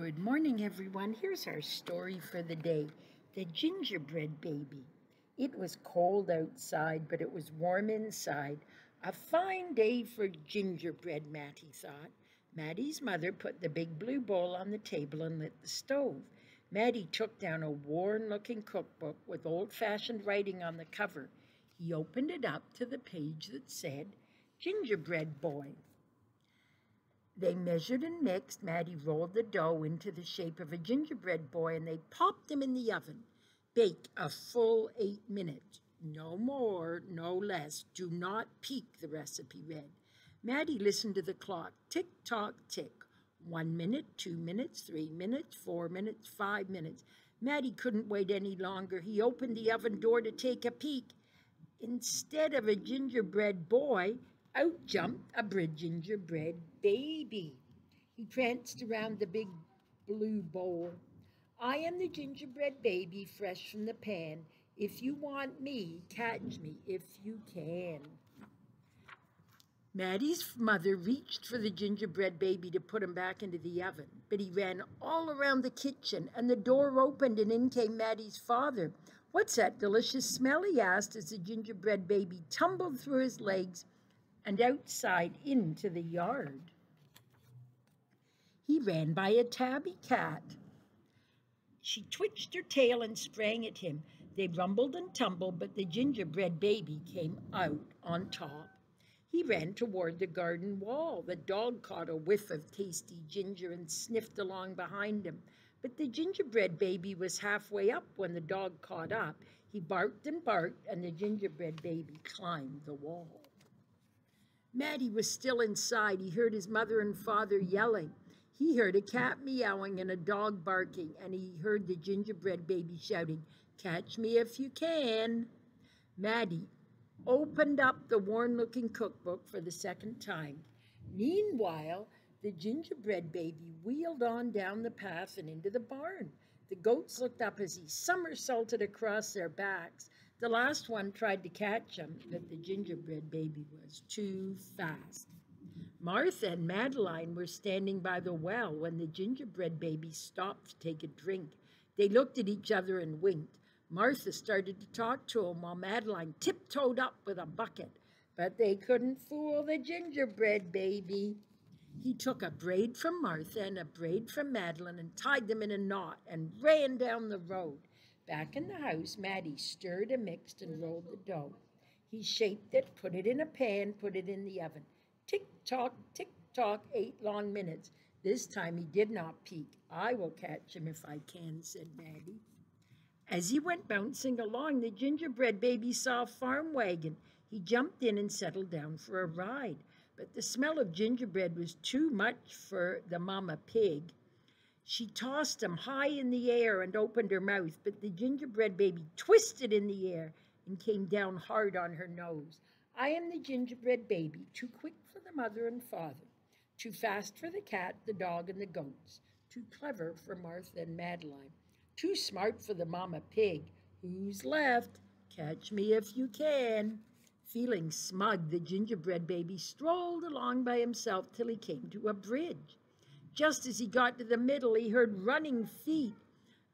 Good morning, everyone. Here's our story for the day The Gingerbread Baby. It was cold outside, but it was warm inside. A fine day for gingerbread, Matti thought. Matti's mother put the big blue bowl on the table and lit the stove. Matti took down a worn looking cookbook with old fashioned writing on the cover. He opened it up to the page that said, Gingerbread Boy. They measured and mixed. Matti rolled the dough into the shape of a gingerbread boy and they popped him in the oven. Bake a full eight minutes. No more, no less. Do not peek, the recipe read. Matti listened to the clock. Tick tock, tick. One minute, two minutes, three minutes, four minutes, five minutes. Matti couldn't wait any longer. He opened the oven door to take a peek. Instead of a gingerbread boy, out jumped a gingerbread baby. He pranced around the big blue bowl. I am the gingerbread baby fresh from the pan. If you want me, catch me if you can. Matti's mother reached for the gingerbread baby to put him back into the oven, but he ran all around the kitchen and the door opened and in came Matti's father. What's that delicious smell? he asked as the gingerbread baby tumbled through his legs and outside into the yard. He ran by a tabby cat. She twitched her tail and sprang at him. They rumbled and tumbled, but the gingerbread baby came out on top. He ran toward the garden wall. The dog caught a whiff of tasty ginger and sniffed along behind him. But the gingerbread baby was halfway up when the dog caught up. He barked and barked, and the gingerbread baby climbed the wall. Matti was still inside. He heard his mother and father yelling. He heard a cat meowing and a dog barking, and he heard the gingerbread baby shouting, Catch me if you can. Matti opened up the worn looking cookbook for the second time. Meanwhile, the gingerbread baby wheeled on down the path and into the barn. The goats looked up as he somersaulted across their backs. The last one tried to catch him, but the gingerbread baby was too fast. Martha and Madeline were standing by the well when the gingerbread baby stopped to take a drink. They looked at each other and winked. Martha started to talk to him while Madeline tiptoed up with a bucket, but they couldn't fool the gingerbread baby. He took a braid from Martha and a braid from Madeline and tied them in a knot and ran down the road. Back in the house, Matti stirred and mixed and rolled the dough. He shaped it, put it in a pan, put it in the oven. Tick tock, tick tock, eight long minutes. This time he did not peek. I will catch him if I can, said Matti. As he went bouncing along, the gingerbread baby saw a farm wagon. He jumped in and settled down for a ride. But the smell of gingerbread was too much for the mama pig. She tossed him high in the air and opened her mouth, but the gingerbread baby twisted in the air and came down hard on her nose. I am the gingerbread baby, too quick for the mother and father, too fast for the cat, the dog, and the goats, too clever for Martha and Madeline, too smart for the mama pig. Who's left? Catch me if you can. Feeling smug, the gingerbread baby strolled along by himself till he came to a bridge. Just as he got to the middle, he heard running feet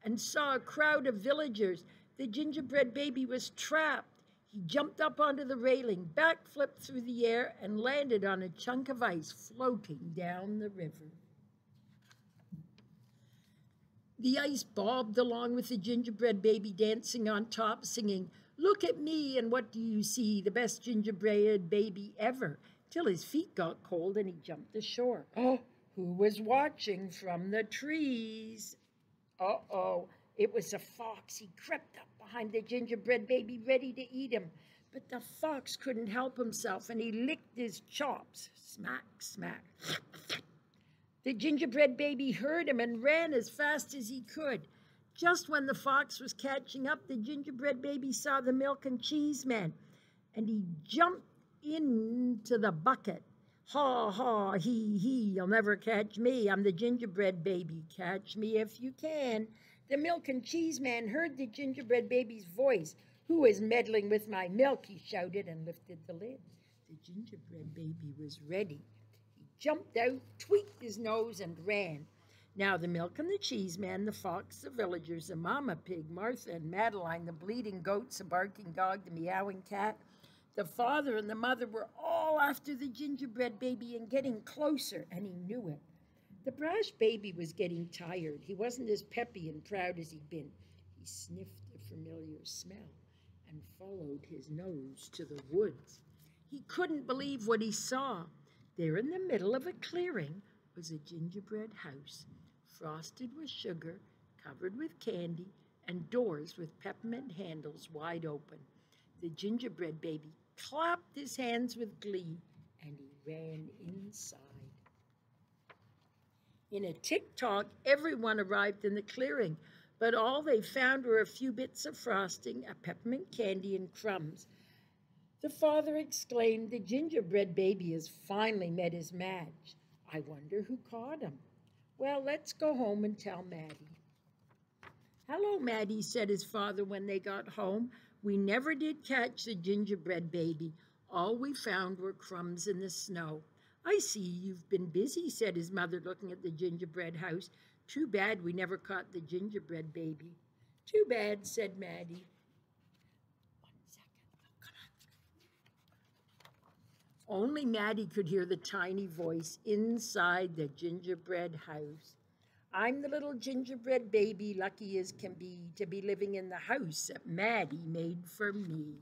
and saw a crowd of villagers. The gingerbread baby was trapped. He jumped up onto the railing, backflipped through the air, and landed on a chunk of ice floating down the river. The ice bobbed along with the gingerbread baby dancing on top, singing, Look at me, and what do you see? The best gingerbread baby ever. Till his feet got cold and he jumped ashore. Oh. Who was watching from the trees. Uh oh, it was a fox. He crept up behind the gingerbread baby, ready to eat him. But the fox couldn't help himself and he licked his chops. Smack, smack. The gingerbread baby heard him and ran as fast as he could. Just when the fox was catching up, the gingerbread baby saw the milk and cheese man and he jumped into the bucket Ha, ha, he, he, you'll never catch me. I'm the gingerbread baby. Catch me if you can. The milk and cheese man heard the gingerbread baby's voice. Who is meddling with my milk? He shouted and lifted the lid. The gingerbread baby was ready. He jumped out, tweaked his nose, and ran. Now the milk and the cheese man, the fox, the villagers, the mama pig, Martha and Madeline, the bleeding goats, the barking dog, the meowing cat, the father and the mother were all after the gingerbread baby and getting closer, and he knew it. The brash baby was getting tired. He wasn't as peppy and proud as he'd been. He sniffed the familiar smell and followed his nose to the woods. He couldn't believe what he saw. There in the middle of a clearing was a gingerbread house, frosted with sugar, covered with candy, and doors with peppermint handles wide open. The gingerbread baby clapped his hands with glee and he ran inside. In a tick tock, everyone arrived in the clearing, but all they found were a few bits of frosting, a peppermint candy, and crumbs. The father exclaimed, The gingerbread baby has finally met his match. I wonder who caught him. Well, let's go home and tell Matti. Hello, Matti, said his father when they got home. We never did catch the gingerbread baby. All we found were crumbs in the snow. I see you've been busy, said his mother, looking at the gingerbread house. Too bad we never caught the gingerbread baby. Too bad, said Matti. One second. Only Matti could hear the tiny voice inside the gingerbread house. I'm the little gingerbread baby, lucky as can be, to be living in the house that Matti made for me.